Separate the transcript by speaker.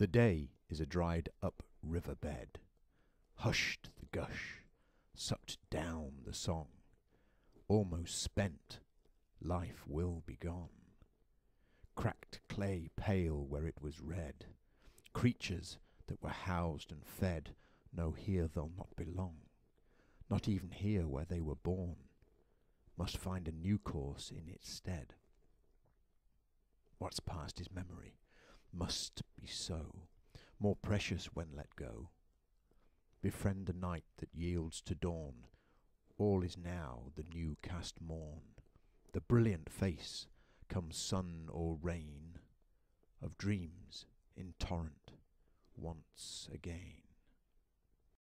Speaker 1: The day is a dried up river bed, hushed the gush, sucked down the song. Almost spent, life will be gone. Cracked clay pale where it was red, creatures that were housed and fed know here they'll not belong, not even here where they were born, must find a new course in its stead. What's past is memory, must be so, more precious when let go. Befriend the night that yields to dawn, all is now the new cast morn. The brilliant face comes sun or rain, of dreams in torrent once again.